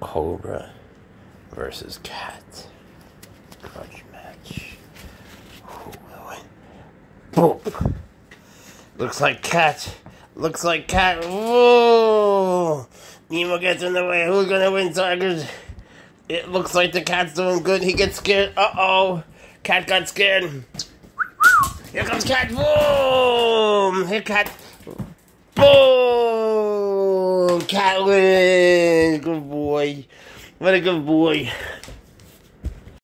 Cobra versus Cat. Grudge match. Who will win? Boop. Looks like Cat. Looks like Cat. Whoa! Nemo gets in the way. Who's gonna win, Tigers? It looks like the cat's doing good. He gets scared. Uh oh. Cat got scared. Here comes Cat. Boom! Here, Cat. Boom! Cat wins. Good boy. What a good boy.